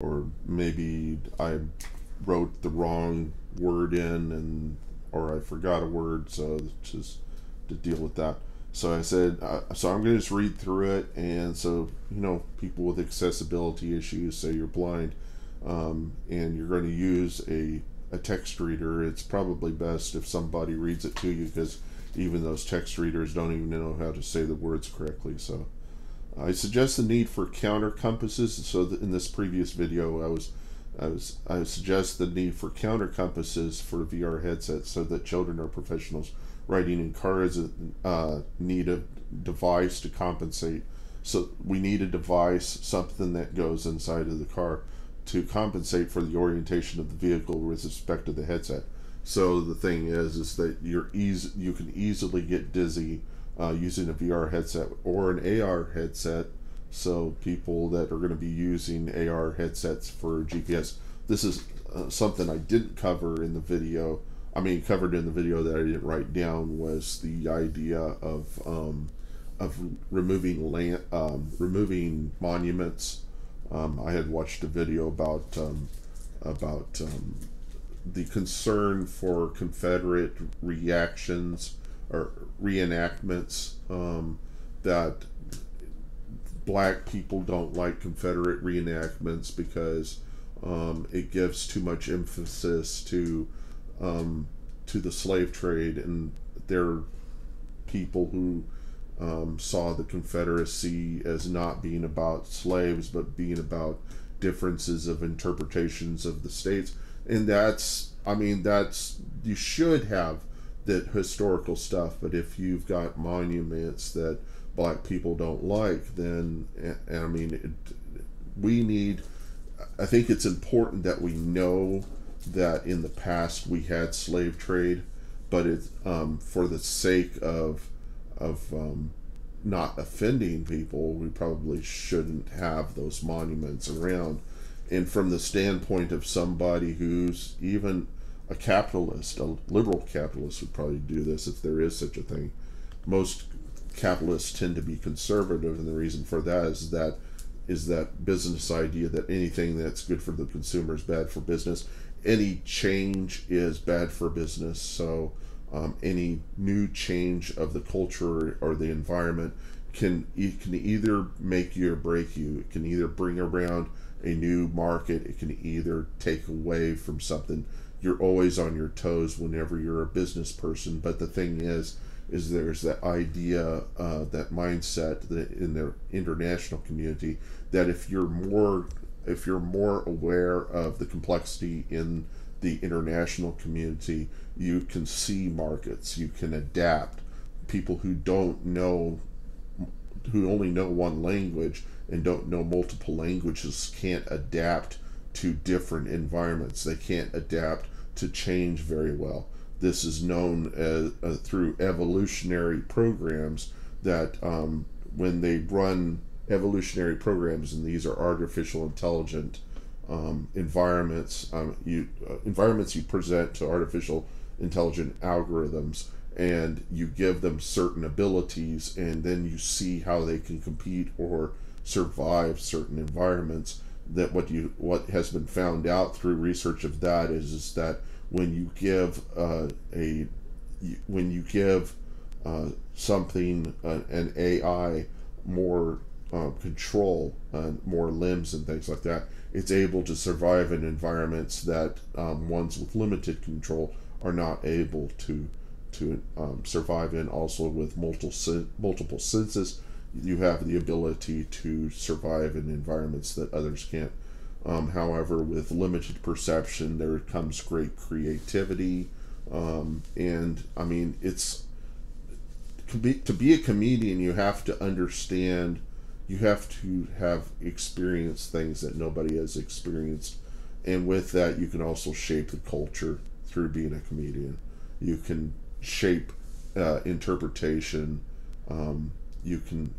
or maybe I wrote the wrong word in and or I forgot a word, so just to deal with that. So I said, uh, so I'm to just read through it, and so you know, people with accessibility issues, say you're blind, um, and you're going to use a a text reader. It's probably best if somebody reads it to you because even those text readers don't even know how to say the words correctly. So I suggest the need for counter compasses. So in this previous video, I was I was I suggest the need for counter compasses for VR headsets so that children or professionals riding in cars uh, need a device to compensate. So we need a device, something that goes inside of the car to compensate for the orientation of the vehicle with respect to the headset. So the thing is, is that you're easy, you can easily get dizzy uh, using a VR headset or an AR headset so people that are going to be using AR headsets for GPS, this is uh, something I didn't cover in the video. I mean, covered in the video that I didn't write down was the idea of um, of removing land, um, removing monuments. Um, I had watched a video about um, about um, the concern for Confederate reactions or reenactments um, that black people don't like Confederate reenactments because um, it gives too much emphasis to um, to the slave trade, and there are people who um, saw the Confederacy as not being about slaves, but being about differences of interpretations of the states, and that's I mean that's you should have that historical stuff, but if you've got monuments that black people don't like, then and I mean, it, we need. I think it's important that we know that in the past we had slave trade, but it um, for the sake of of um, not offending people, we probably shouldn't have those monuments around. And from the standpoint of somebody who's even a capitalist, a liberal capitalist would probably do this if there is such a thing. Most capitalists tend to be conservative, and the reason for that is that is that business idea that anything that's good for the consumer is bad for business. Any change is bad for business. So um, any new change of the culture or the environment can it can either make you or break you. It can either bring around a new market. It can either take away from something. You're always on your toes whenever you're a business person. But the thing is, is there's that idea, uh, that mindset that in the international community that if you're more if you're more aware of the complexity in the international community, you can see markets, you can adapt. People who don't know, who only know one language and don't know multiple languages can't adapt to different environments. They can't adapt to change very well. This is known as, uh, through evolutionary programs that um, when they run evolutionary programs, and these are artificial intelligent um, environments, um, you uh, environments you present to artificial intelligent algorithms, and you give them certain abilities, and then you see how they can compete or survive certain environments. That what you what has been found out through research of that is is that when you give uh, a when you give uh, something uh, an AI more uh, control, and more limbs and things like that, it's able to survive in environments that um, ones with limited control are not able to to um, survive in. Also, with multiple multiple senses, you have the ability to survive in environments that others can't. Um, however, with limited perception, there comes great creativity. Um, and I mean, it's to be, to be a comedian, you have to understand, you have to have experienced things that nobody has experienced. And with that, you can also shape the culture through being a comedian. You can shape uh, interpretation. Um, you can,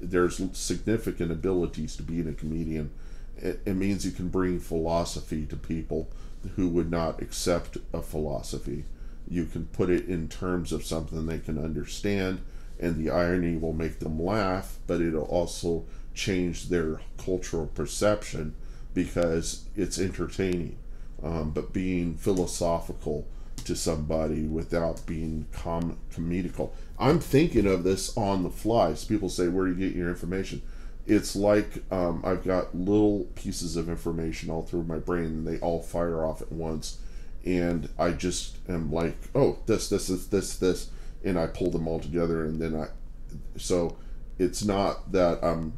there's significant abilities to being a comedian it, it means you can bring philosophy to people who would not accept a philosophy. You can put it in terms of something they can understand, and the irony will make them laugh, but it'll also change their cultural perception. because it's entertaining. Um, but being philosophical to somebody without being com- comedical. I'm thinking of this on the fly. So people say, "Where do you get your information?" It's like um, I've got little pieces of information all through my brain, and they all fire off at once, and I just am like, "Oh, this, this, this, this, this," and I pull them all together, and then I. So, it's not that I'm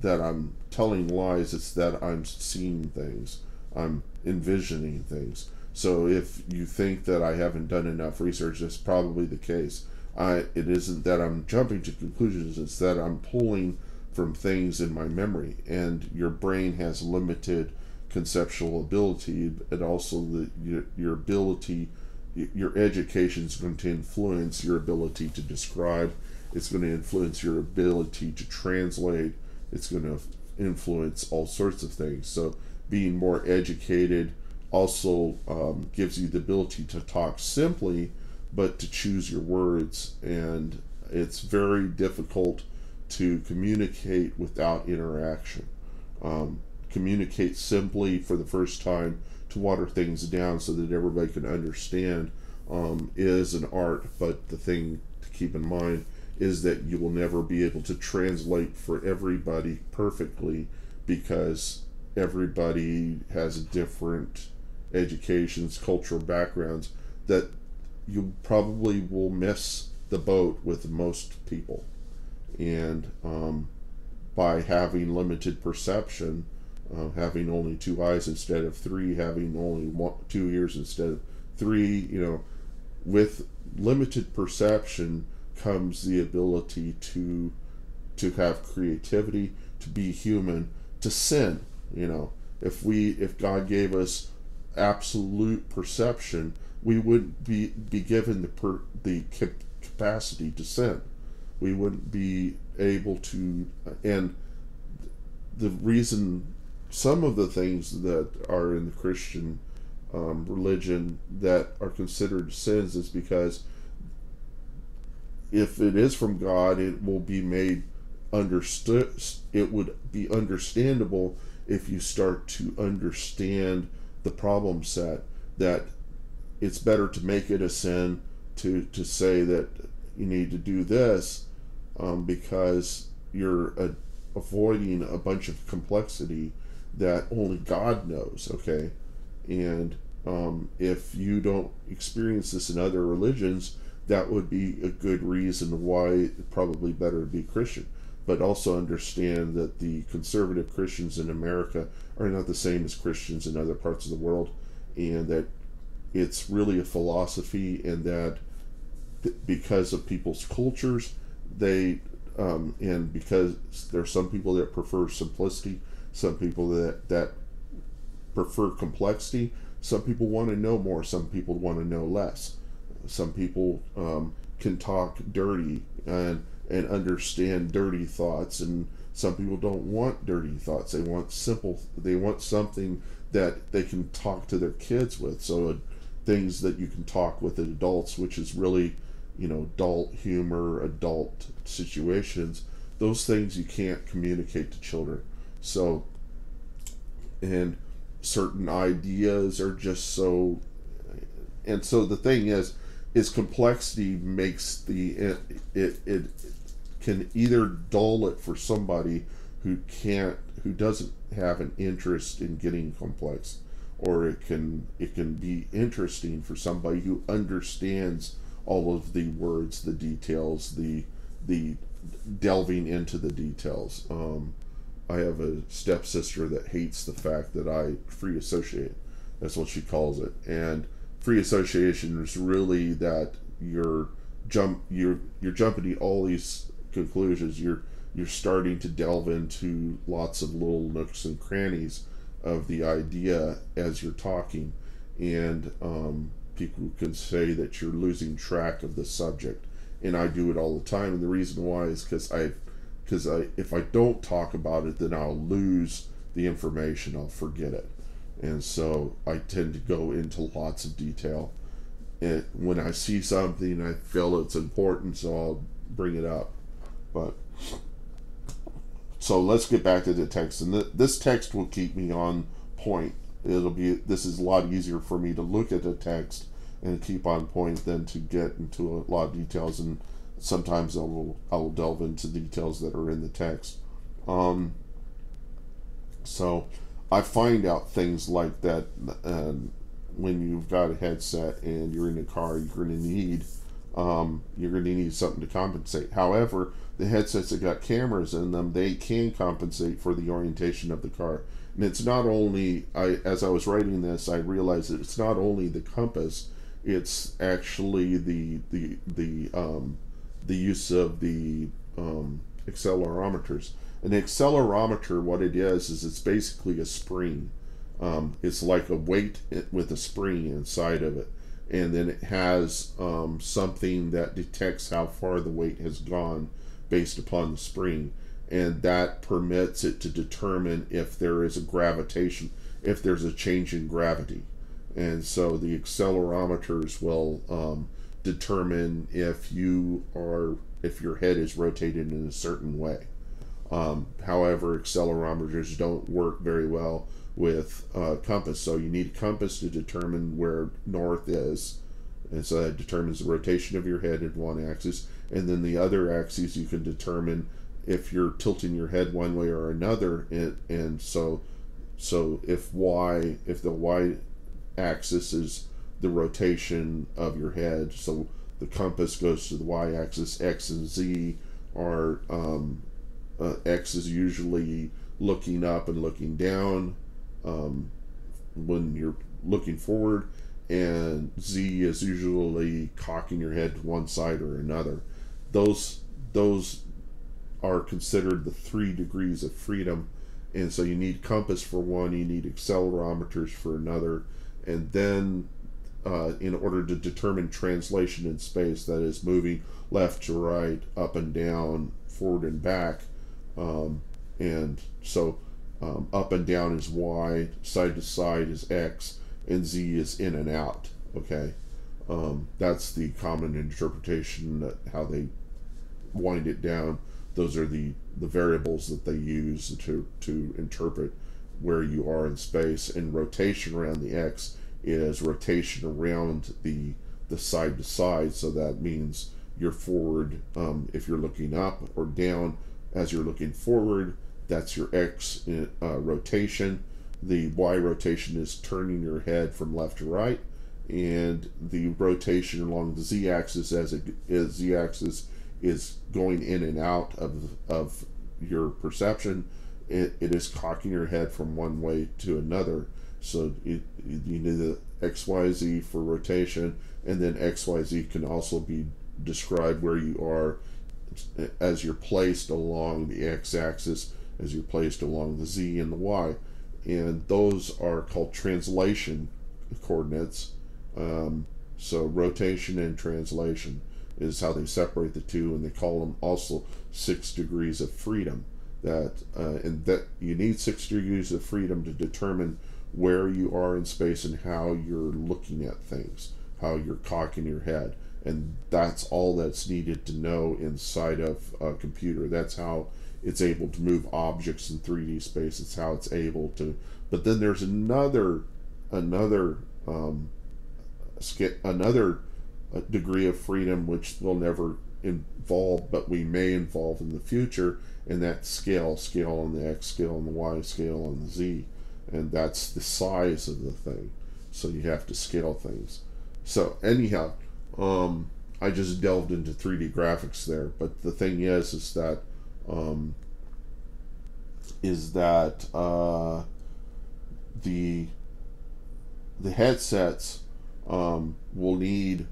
that I'm telling lies. It's that I'm seeing things. I'm envisioning things. So if you think that I haven't done enough research, that's probably the case. I it isn't that I'm jumping to conclusions, it's that I'm pulling from things in my memory. And your brain has limited conceptual ability and also the your, your ability your education is going to influence your ability to describe. It's going to influence your ability to translate. It's going to influence all sorts of things. So being more educated also um, gives you the ability to talk simply, but to choose your words. And it's very difficult to communicate without interaction. Um, communicate simply for the first time to water things down so that everybody can understand um, is an art. But the thing to keep in mind is that you will never be able to translate for everybody perfectly because everybody has a different educations, cultural backgrounds, that you probably will miss the boat with most people. And um, by having limited perception, uh, having only two eyes instead of three, having only one, two ears instead of three, you know, with limited perception comes the ability to to have creativity, to be human, to sin. You know, if we if God gave us absolute perception, we wouldn't be be given the per, the capacity to sin. We wouldn't be able to, and the reason some of the things that are in the Christian um, religion that are considered sins is because if it is from God, it will be made understood. It would be understandable if you start to understand the problem set that it's better to make it a sin to to say that you need to do this um, because you're a, avoiding a bunch of complexity that only God knows. Okay, and um, if you don't experience this in other religions, that would be a good reason why probably better to be Christian but also understand that the conservative Christians in America are not the same as Christians in other parts of the world, and that it's really a philosophy, and that because of people's cultures, they um, and because there are some people that prefer simplicity, some people that that prefer complexity, some people want to know more, some people want to know less, some people um, can talk dirty and and understand dirty thoughts and some people don't want dirty thoughts. They want simple they want something that they can talk to their kids with. So uh, things that you can talk with adults which is really you know adult humor adult situations. Those things you can't communicate to children. So and certain ideas are just so and so the thing is is complexity makes the it it, it can either dull it for somebody who can't who doesn't have an interest in getting complex or it can it can be interesting for somebody who understands all of the words the details the the delving into the details. Um, i have a stepsister that hates the fact that i free associate. That's what she calls it. And free association is really that you're jump you're you're jumping to all these conclusions. You're you're starting to delve into lots of little nooks and crannies of the idea as you're talking, and um, people can say that you're losing track of the subject. And I do it all the time, and the reason why is because I, because I, if I don't talk about it, then I'll lose the information. I'll forget it, and so I tend to go into lots of detail. And when I see something, I feel it's important, so I'll bring it up. But so let's get back to the text, and th- this text will keep me on point. It'll be this is a lot easier for me to look at the text and keep on point than to get into a lot of details, and sometimes I will I will delve into details that are in the text. Um, so I find out things like that um, when you've got a headset and you're in a car, you're going to need um, you're going to need something to compensate. However, the headsets that got cameras in them, they can compensate for the orientation of the car. And it's not only I as I was writing this, I realized that it's not only the compass, it's actually the the the um, the use of the um, accelerometers. An accelerometer, what it is, is it's basically a spring. Um, it's like a weight with a spring inside of it. And then it has um, something that detects how far the weight has gone based upon the spring. And that permits it to determine if there is a gravitation, if there's a change in gravity. And so the accelerometers will um, determine if you are, if your head is rotated in a certain way. Um, however, accelerometers don't work very well with uh, compass, so you need a compass to determine where north is, and so that determines the rotation of your head in one axis, and then the other axis you can determine if you're tilting your head one way or another, and, and so so if y if the y axis is the rotation of your head, so the compass goes to the y axis, x and z are um, uh, X is usually looking up and looking down um, when you're looking forward, and Z is usually cocking your head to one side or another. Those those are considered the three degrees of freedom, and so you need compass for one, you need accelerometers for another, and then uh, in order to determine translation in space, that is moving left to right, up and down, forward and back, um, and so um, up and down is Y, side to side is X, and Z is in and out. Okay, um, that's the common interpretation that how they wind it down. Those are the the variables that they use to to interpret where you are in space. And rotation around the X is rotation around the the side to side. So that means you're forward um, if you're looking up or down as you're looking forward. That's your X uh, rotation. The Y rotation is turning your head from left to right, and the rotation along the Z axis as it is Z axis is going in and out of of your perception. It, it is cocking your head from one way to another. So it, you need the XYZ for rotation, and then XYZ can also be described where you are as you're placed along the x-axis, as you're placed along the z and the y, and those are called translation coordinates. Um, so rotation and translation is how they separate the two, and they call them also six degrees of freedom. That uh, and that you need six degrees of freedom to determine where you are in space and how you're looking at things, how you're cocking your head and that's all that's needed to know inside of a computer. That's how it's able to move objects in 3D space. It's how it's able to. But then there's another another um, another uh, degree of freedom which will never involve, but we may involve in the future, and that scale, scale on the X scale on the Y scale on the Z, and that's the size of the thing. So you have to scale things. So anyhow, um, I just delved into 3D graphics there, but the thing is, is that um, is that uh, the the headsets um, will need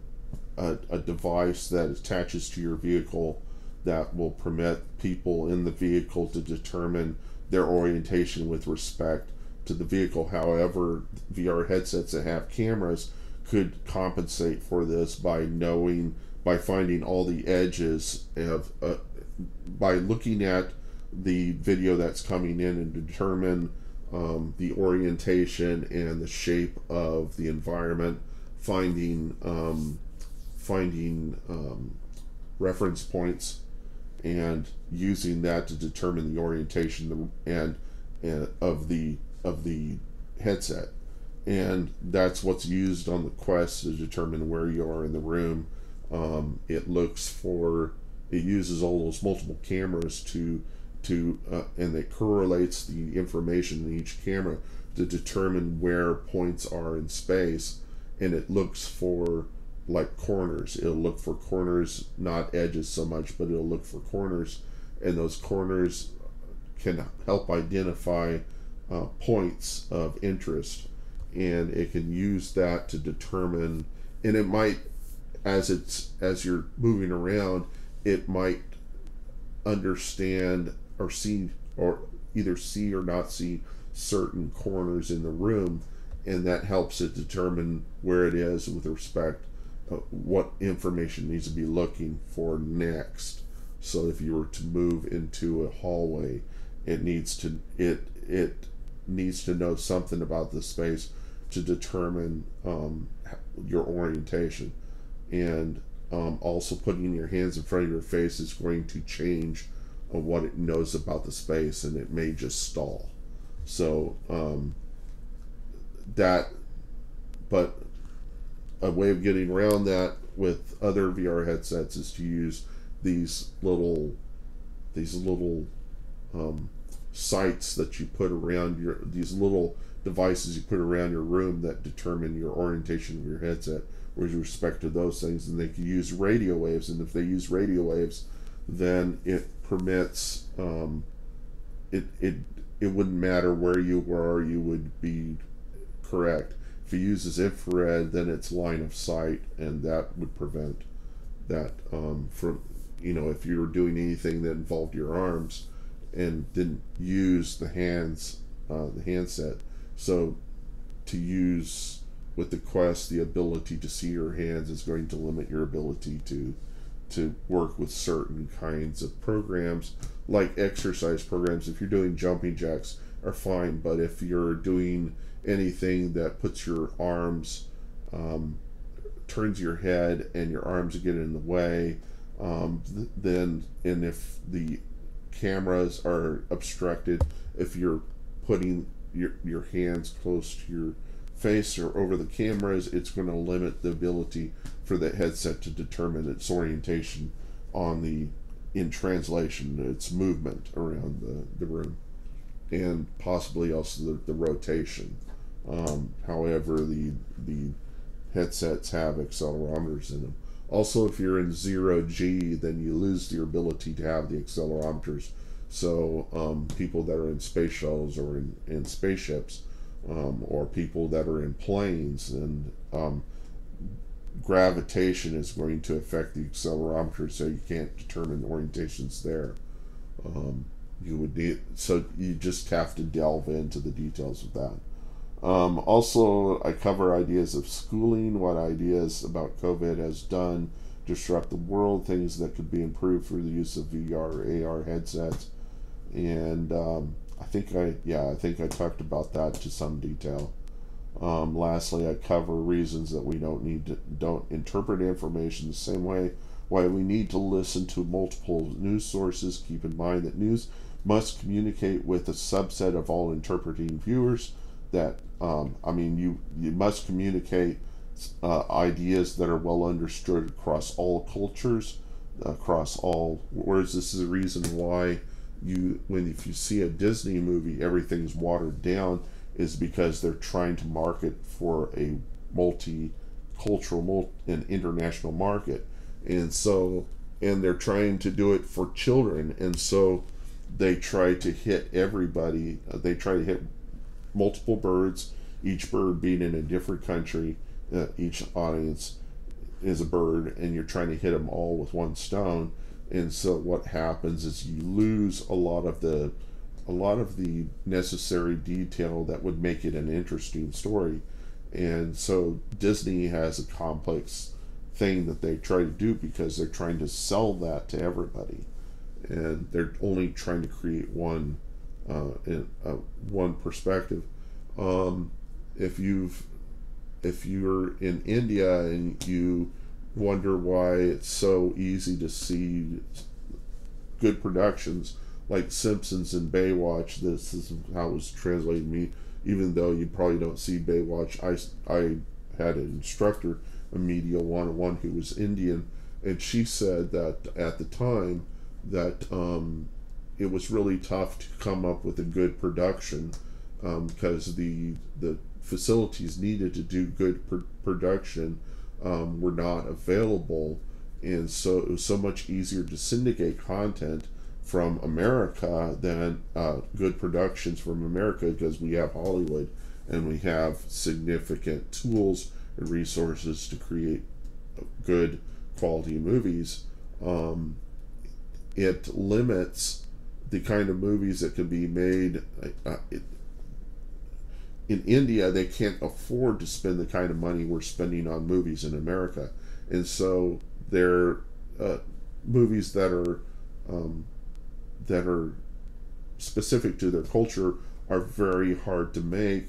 a, a device that attaches to your vehicle that will permit people in the vehicle to determine their orientation with respect to the vehicle. However, VR headsets that have cameras could compensate for this by knowing by finding all the edges of uh, by looking at the video that's coming in and determine um, the orientation and the shape of the environment finding um, finding um, reference points and using that to determine the orientation and, and of the of the headset. And that's what's used on the quest to determine where you are in the room. Um, it looks for it uses all those multiple cameras to to uh, and it correlates the information in each camera to determine where points are in space. And it looks for like corners. It'll look for corners not edges so much but it'll look for corners. And those corners can help identify uh, points of interest. And it can use that to determine and it might as it's as you're moving around it might understand or see or either see or not see certain corners in the room and that helps it determine where it is with respect uh, what information needs to be looking for next. So if you were to move into a hallway it needs to it it needs to know something about the space to determine um, your orientation. And um, also putting your hands in front of your face is going to change what it knows about the space and it may just stall. So um, that but a way of getting around that with other VR headsets is to use these little these little um, sights that you put around your these little devices you put around your room that determine your orientation of your headset with respect to those things and they can use radio waves and if they use radio waves then it permits um, it it it wouldn't matter where you were you would be correct. If it uses infrared then it's line of sight and that would prevent that um, from you know if you were doing anything that involved your arms and didn't use the hands uh, the handset. So to use with the quest the ability to see your hands is going to limit your ability to to work with certain kinds of programs like exercise programs. If you're doing jumping jacks are fine but if you're doing anything that puts your arms um, turns your head and your arms get in the way um, th- then and if the cameras are obstructed if you're putting your, your hands close to your face or over the cameras, it's going to limit the ability for the headset to determine its orientation on the in translation, its movement around the, the room, and possibly also the, the rotation. Um, however, the the headsets have accelerometers in them. Also, if you're in zero G, then you lose your ability to have the accelerometers so um, people that are in space shuttles or in, in spaceships, um, or people that are in planes, and um, gravitation is going to affect the accelerometer, so you can't determine orientations there. Um, you would need so you just have to delve into the details of that. Um, also, I cover ideas of schooling, what ideas about COVID has done disrupt the world, things that could be improved through the use of VR, AR headsets, and um, I think I yeah I think I talked about that to some detail. Um, lastly, I cover reasons that we don't need to don't interpret information the same way. Why we need to listen to multiple news sources. Keep in mind that news must communicate with a subset of all interpreting viewers. That um, I mean, you you must communicate uh, ideas that are well understood across all cultures, across all. Whereas this is a reason why you when if you see a Disney movie, everything's watered down, is because they're trying to market for a multicultural, multi, and international market, and so and they're trying to do it for children, and so they try to hit everybody. They try to hit multiple birds, each bird being in a different country. Uh, each audience is a bird, and you're trying to hit them all with one stone and so what happens is you lose a lot of the a lot of the necessary detail that would make it an interesting story and so disney has a complex thing that they try to do because they're trying to sell that to everybody and they're only trying to create one uh, in, uh, one perspective um, if you've if you're in india and you wonder why it's so easy to see good productions like Simpsons and Baywatch. This is how it was translated to me. Even though you probably don't see Baywatch, I I had an instructor, a media one on one who was Indian, and she said that at the time that um, it was really tough to come up with a good production because um, the the facilities needed to do good pr- production um, were not available, and so it was so much easier to syndicate content from America than uh, good productions from America because we have Hollywood and we have significant tools and resources to create good quality movies. Um, it limits the kind of movies that can be made. Uh, it, in India, they can't afford to spend the kind of money we're spending on movies in America, and so they're uh, movies that are um, that are specific to their culture are very hard to make,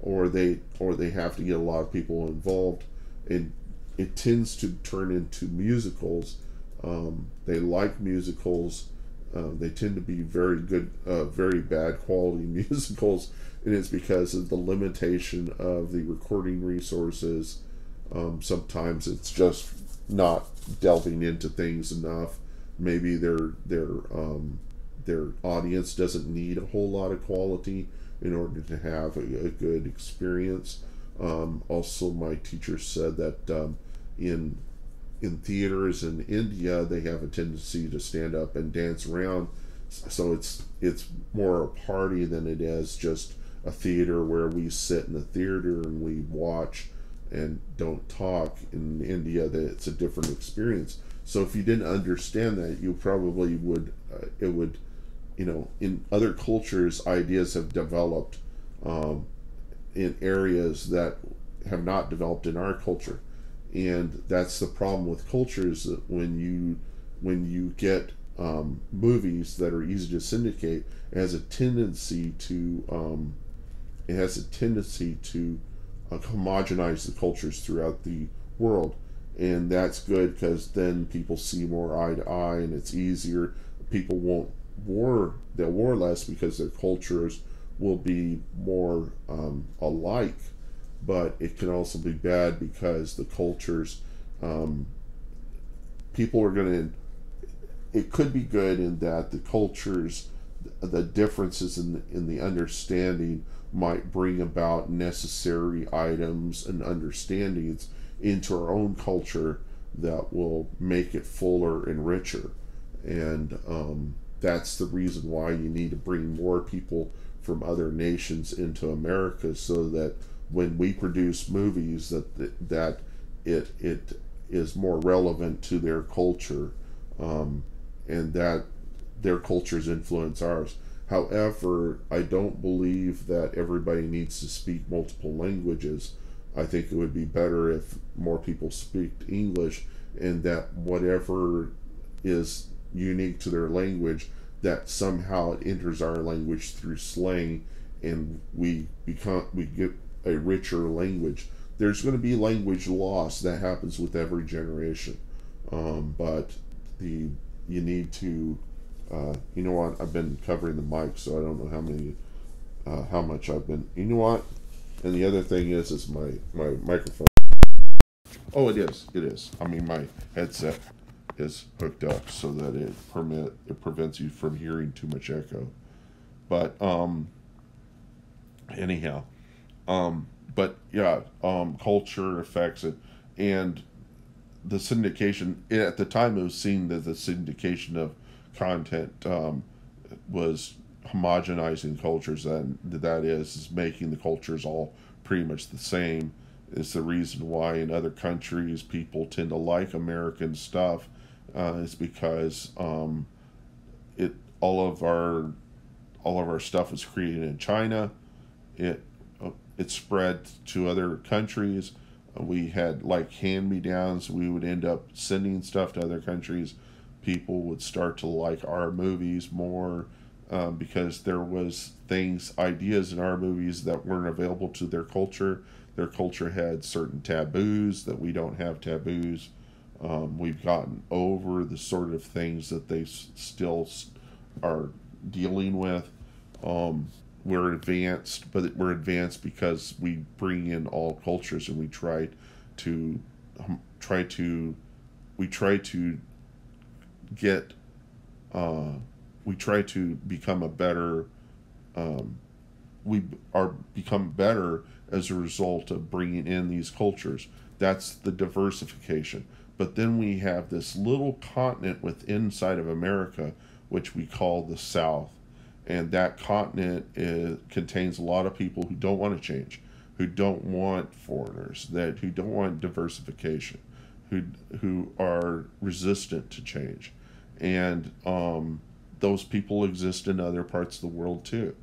or they or they have to get a lot of people involved, and it tends to turn into musicals. Um, they like musicals. Uh, they tend to be very good, uh, very bad quality musicals and it's because of the limitation of the recording resources. Um, sometimes it's just not delving into things enough. Maybe their their um, their audience doesn't need a whole lot of quality in order to have a, a good experience. Um, also, my teacher said that um, in in theaters in India they have a tendency to stand up and dance around, so it's it's more a party than it is just a theater where we sit in the theater and we watch and don't talk. In India that it's a different experience. So if you didn't understand that, you probably would uh, it would you know in other cultures ideas have developed um, in areas that have not developed in our culture, and that's the problem with cultures that when you when you get um, movies that are easy to syndicate, it has a tendency to um, it has a tendency to uh, homogenize the cultures throughout the world. And that's good because then people see more eye to eye and it's easier. People won't war they'll war less because their cultures will be more um, alike but it can also be bad because the cultures um, people are going to it could be good in that the cultures the differences in the, in the understanding might bring about necessary items and understandings into our own culture that will make it fuller and richer. And um, that's the reason why you need to bring more people from other nations into America so that when we produce movies that that it it is more relevant to their culture um, and that their cultures influence ours. However, I don't believe that everybody needs to speak multiple languages. I think it would be better if more people speak English and that whatever is unique to their language, that somehow it enters our language through slang and we become we get a richer language. There's going to be language loss that happens with every generation, um, but the you need to uh, you know what? I've been covering the mic, so I don't know how many, uh, how much I've been. You know what? And the other thing is, is my my microphone. Oh, it is. It is. I mean, my headset is hooked up so that it permit it prevents you from hearing too much echo. But um, anyhow, um, but yeah, um, culture affects it, and the syndication at the time it was seen that the syndication of content um, was homogenizing cultures and that is is making the cultures all pretty much the same. Is the reason why in other countries people tend to like American stuff uh, is because um, it all of our all of our stuff is created in China. It it spread to other countries. Uh, we had like hand me downs we would end up sending stuff to other countries. People would start to like our movies more um, because there was things ideas in our movies that weren't available to their culture. Their culture had certain taboos that we don't have taboos. Um, we've gotten over the sort of things that they s- still s- are dealing with. Um, we're advanced, but we're advanced because we bring in all cultures and we try to um, try to we try to get uh, we try to become a better um, we are become better as a result of bringing in these cultures. That's the diversification. But then we have this little continent within inside of america which we call the south and that continent is, contains a lot of people who don't want to change who don't want foreigners that who don't want diversification who who are resistant to change and um, those people exist in other parts of the world too.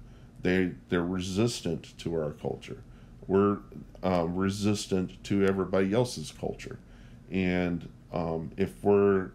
They they're resistant to our culture. We're um, resistant to everybody else's culture, and um, if we're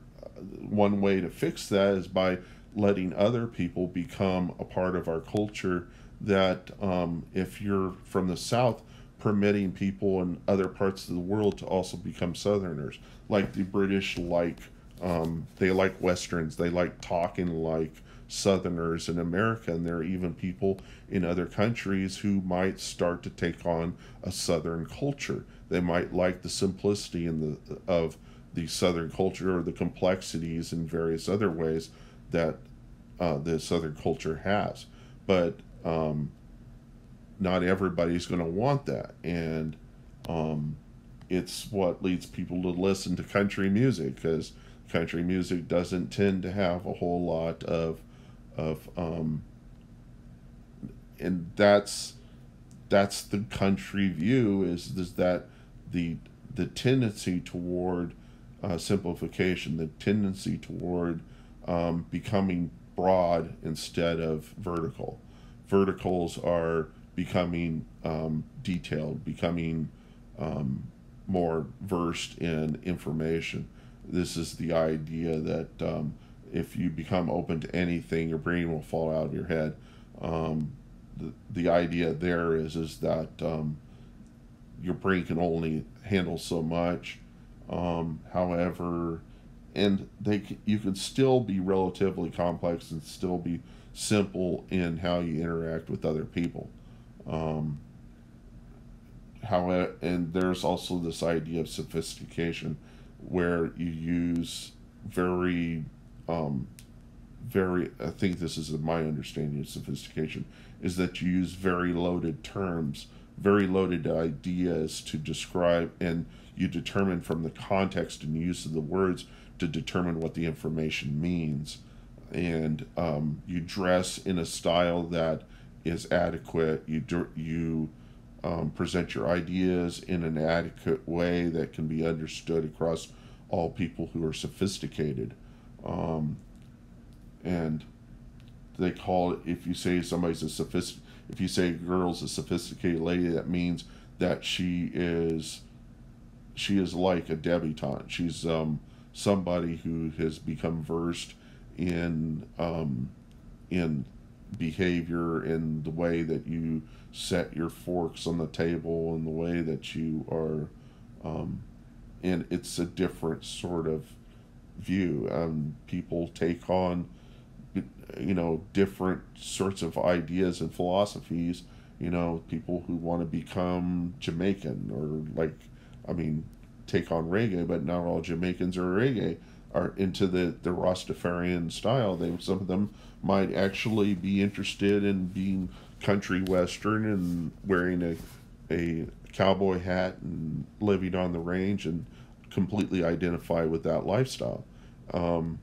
one way to fix that is by letting other people become a part of our culture. That um, if you're from the south, permitting people in other parts of the world to also become Southerners, like the British like. Um, they like westerns. They like talking like Southerners in America, and there are even people in other countries who might start to take on a Southern culture. They might like the simplicity in the of the Southern culture or the complexities in various other ways that uh, the Southern culture has. But um, not everybody's going to want that, and um, it's what leads people to listen to country music because country music doesn't tend to have a whole lot of of um, and that's that's the country view is is that the the tendency toward uh, simplification, the tendency toward um, becoming broad instead of vertical. Verticals are becoming um, detailed, becoming um, more versed in information. This is the idea that um, if you become open to anything, your brain will fall out of your head. Um, the, the idea there is is that um, your brain can only handle so much. Um, however, and they you can still be relatively complex and still be simple in how you interact with other people. Um, however, and there's also this idea of sophistication where you use very um, very i think this is my understanding of sophistication is that you use very loaded terms very loaded ideas to describe and you determine from the context and use of the words to determine what the information means. And um, you dress in a style that is adequate. You you um, present your ideas in an adequate way that can be understood across all people who are sophisticated. Um, and they call it if you say somebody's a sophist if you say a girl's a sophisticated lady that means that she is she is like a debutante. She's um, somebody who has become versed in um, in behavior in the way that you set your forks on the table and the way that you are um, and it's a different sort of view. Um, people take on, you know, different sorts of ideas and philosophies. You know, people who want to become Jamaican or like, I mean, take on reggae, but not all Jamaicans are reggae are into the the Rastafarian style. They some of them might actually be interested in being country western and wearing a a cowboy hat and living on the range and completely identify with that lifestyle. Um,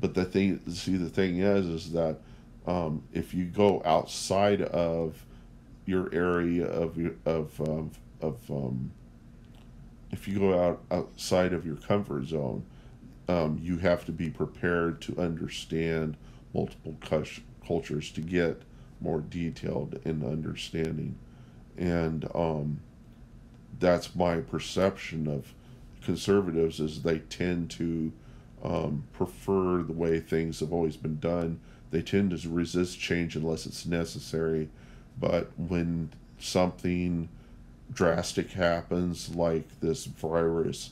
but the thing, see, the thing is, is that um, if you go outside of your area of of of, of um, if you go out outside of your comfort zone, um, you have to be prepared to understand multiple cultures to get more detailed in understanding, and um, that's my perception of conservatives is they tend to um, prefer the way things have always been done. They tend to resist change unless it's necessary. But when something drastic happens, like this virus,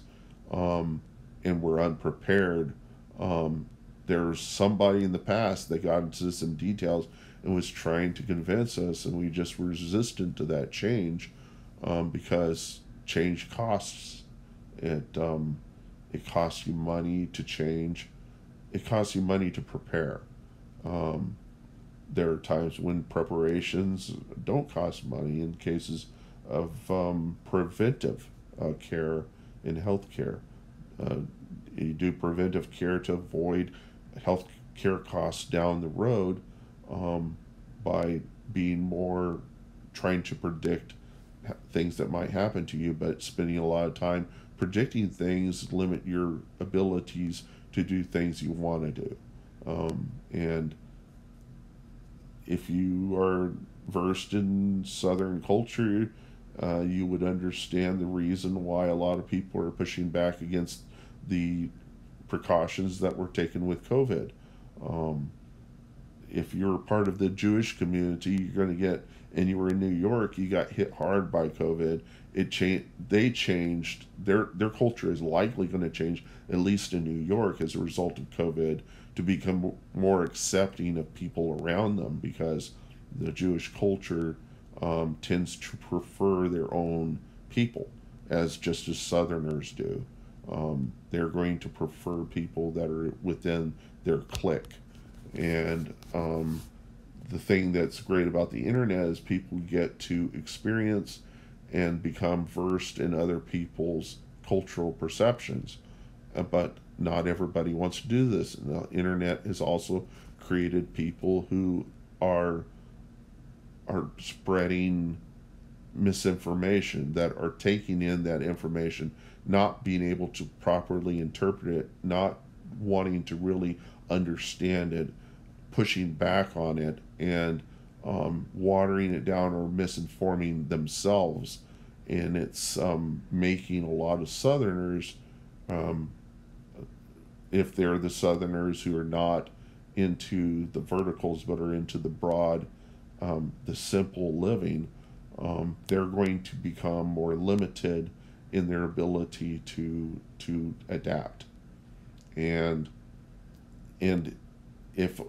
um, and we're unprepared, um, there's somebody in the past that got into some details and was trying to convince us, and we just were resistant to that change um, because change costs. It um, it costs you money to change. It costs you money to prepare. Um, there are times when preparations don't cost money in cases of um, preventive uh, care in healthcare. Uh, you do preventive care to avoid health care costs down the road um, by being more trying to predict things that might happen to you, but spending a lot of time predicting things limit your abilities to do things you want to do. Um, and if you are versed in Southern culture, uh, you would understand the reason why a lot of people are pushing back against the precautions that were taken with COVID. Um, if you're part of the Jewish community, you're going to get, and you were in New York, you got hit hard by COVID. It changed. They changed their their culture is likely going to change, at least in New York, as a result of COVID, to become more accepting of people around them because the Jewish culture um, tends to prefer their own people, as just as Southerners do. Um, they're going to prefer people that are within their clique. And um, the thing that's great about the internet is people get to experience and become versed in other people's cultural perceptions. Uh, but not everybody wants to do this. And the internet has also created people who spreading misinformation that are taking in that information not being able to properly interpret it not wanting to really understand it pushing back on it and um, watering it down or misinforming themselves. And it's um, making a lot of southerners um, if they're the southerners who are not into the verticals but are into the broad um, the simple living, um, they're going to become more limited in their ability to to adapt. And and if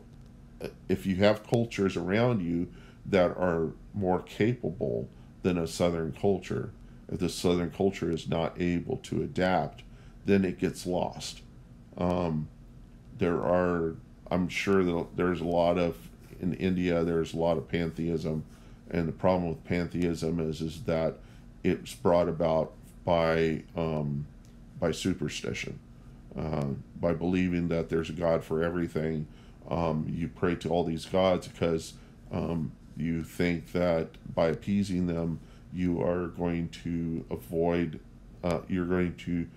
if you have cultures around you that are more capable than a southern culture, if the southern culture is not able to adapt, then it gets lost. Um, there are, I'm sure that there's a lot of in India, there's a lot of pantheism, and the problem with pantheism is is that it's brought about by um, by superstition, uh, by believing that there's a God for everything. Um, you pray to all these gods because um, you think that by appeasing them, you are going to avoid, uh, you're going to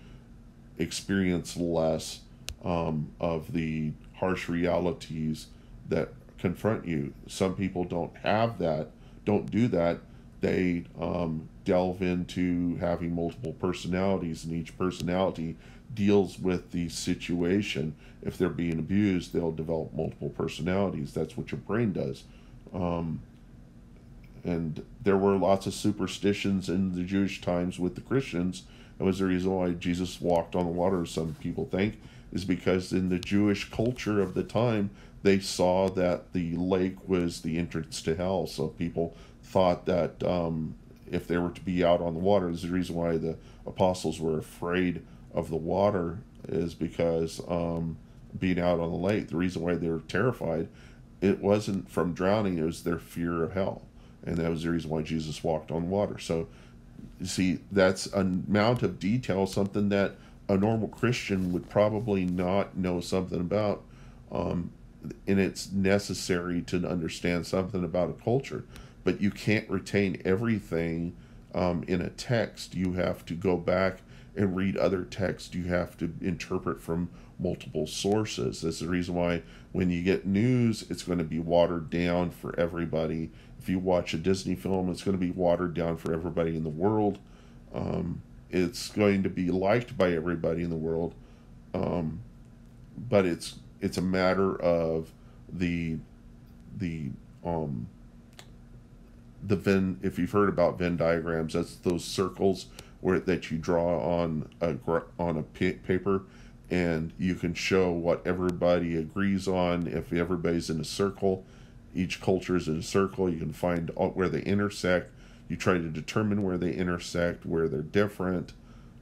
experience less um, of the harsh realities that confront you. Some people don't have that, don't do that. They um, delve into having multiple personalities, and each personality deals with the situation. If they're being abused, they'll develop multiple personalities. That's what your brain does. Um, and there were lots of superstitions in the Jewish times with the Christians. That was the reason why Jesus walked on the water, some people think, is because in the Jewish culture of the time, they saw that the lake was the entrance to hell. So people thought that um, if they were to be out on the water, there's the reason why the apostles were afraid of the water is because um, being out on the lake, the reason why they were terrified, it wasn't from drowning, it was their fear of hell. And that was the reason why Jesus walked on water. So, you see, that's an amount of detail, something that a normal Christian would probably not know something about. Um, and it's necessary to understand something about a culture but you can't retain everything um, in a text. You have to go back and read other texts. You have to interpret from multiple sources. That's the reason why when you get news it's going to be watered down for everybody. If you watch a disney film it's going to be watered down for everybody in the world. Um, it's going to be liked by everybody in the world. Um, but it's it's a matter of the the um the Venn if you've heard about Venn diagrams that's those circles where that you draw on a on a paper and you can show what everybody agrees on. If everybody's in a circle each culture is in a circle you can find where they intersect. You try to determine where they intersect where they're different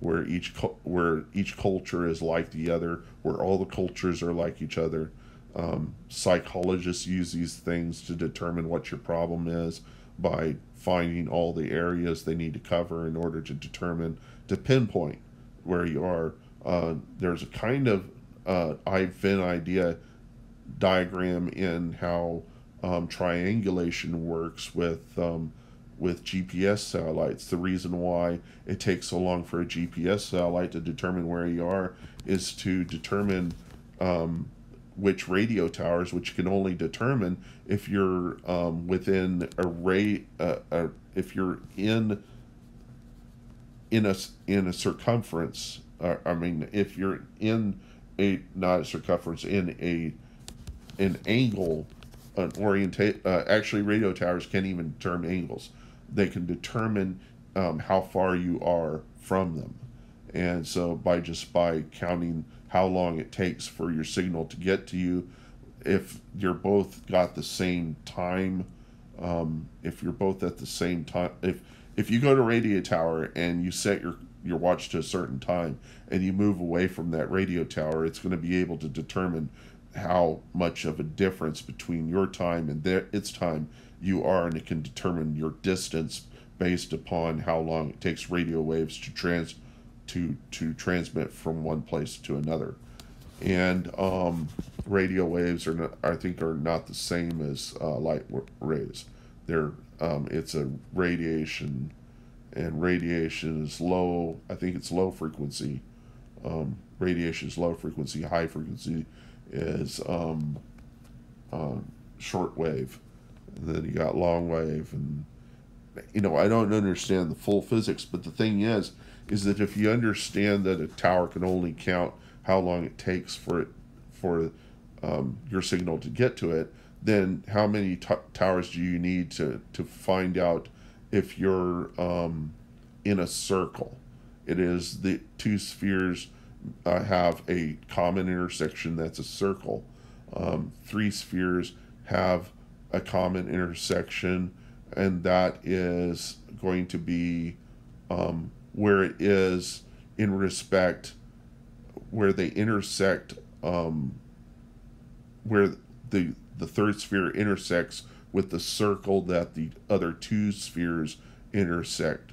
where each where each culture is like the other where all the cultures are like each other. Um, psychologists use these things to determine what your problem is by finding all the areas they need to cover in order to determine to pinpoint where you are. Uh, there's a kind of uh, Venn idea diagram in how um, triangulation works with um, with GPS satellites. The reason why it takes so long for a GPS satellite to determine where you are is to determine um, which radio towers, which can only determine if you're um, within a ray, uh, uh, if you're in in a in a circumference uh, I mean, if you're in a not a circumference in a an angle, an orientate. Uh, actually, radio towers can't even determine angles. They can determine um, how far you are from them, and so by just by counting how long it takes for your signal to get to you, if you're both got the same time, um, if you're both at the same time, if if you go to radio tower and you set your your watch to a certain time and you move away from that radio tower, it's going to be able to determine how much of a difference between your time and their, its time you are, and it can determine your distance based upon how long it takes radio waves to trans to to transmit from one place to another. And um, radio waves are not, I think are not the same as uh, light rays. They're um, it's a radiation and radiation is low. I think it's low frequency. Um, radiation is low frequency. High frequency is um, uh, short wave. And then you got long wave, and you know I don't understand the full physics, but the thing is, is that if you understand that a tower can only count how long it takes for it for um, your signal to get to it, then how many towers do you need to to find out if you're um, in a circle. It is the two spheres uh, have a common intersection that's a circle. Um, three spheres have a common intersection, and that is going to be um, where it is in respect where they intersect, um, where the the third sphere intersects with the circle that the other two spheres intersect.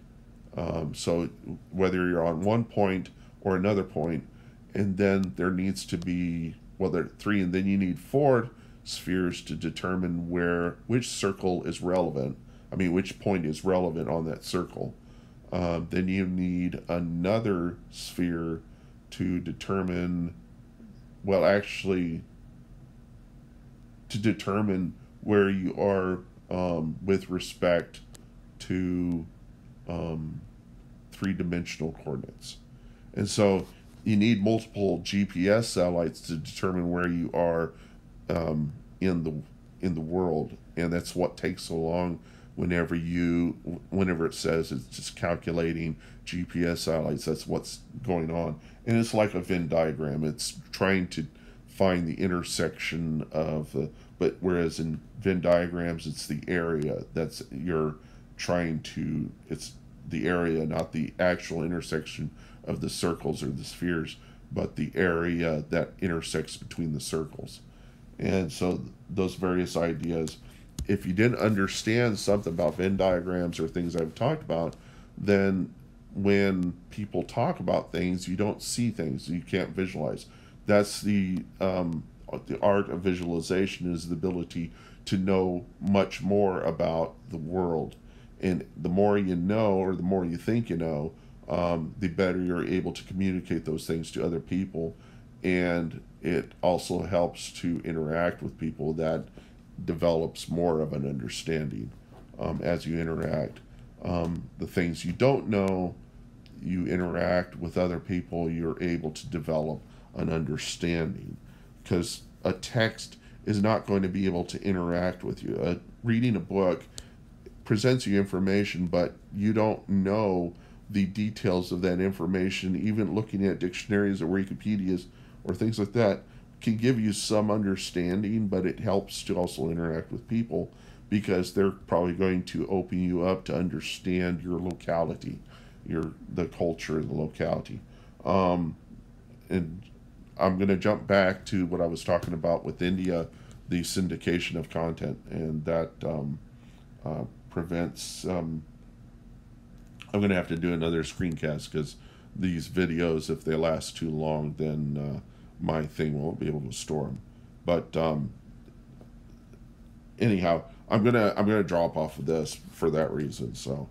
Um, so whether you're on one point or another point, and then there needs to be well, there three, and then you need four spheres to determine where which circle is relevant. I mean, which point is relevant on that circle. Um, then you need another sphere to determine, well, actually, to determine where you are um, with respect to um, three dimensional coordinates. And so you need multiple GPS satellites to determine where you are um, in the in the world, and that's what takes so long. Whenever you, whenever it says it's just calculating GPS satellites, that's what's going on, and it's like a Venn diagram. It's trying to find the intersection of the but whereas in Venn diagrams, it's the area that's you're trying to, it's the area, not the actual intersection of the circles or the spheres, but the area that intersects between the circles. And so those various ideas, if you didn't understand something about Venn diagrams or things I've talked about, then when people talk about things, you don't see things, you can't visualize. That's the um, the art of visualization is the ability to know much more about the world. And the more you know, or the more you think you know, um, the better you're able to communicate those things to other people. And it also helps to interact with people that develops more of an understanding um, as you interact. Um, the things you don't know, you interact with other people, you're able to develop an understanding because a text is not going to be able to interact with you. Uh, reading a book presents you information, but you don't know the details of that information, even looking at dictionaries or Wikipedias or things like that, can give you some understanding, but it helps to also interact with people because they're probably going to open you up to understand your locality, your the culture of the locality. Um, and I'm going to jump back to what I was talking about with India, the syndication of content, and that um, uh, prevents. Um, I'm going to have to do another screencast because these videos, if they last too long, then uh, my thing won't be able to store them. But um, anyhow, I'm gonna I'm gonna drop off of this for that reason. So.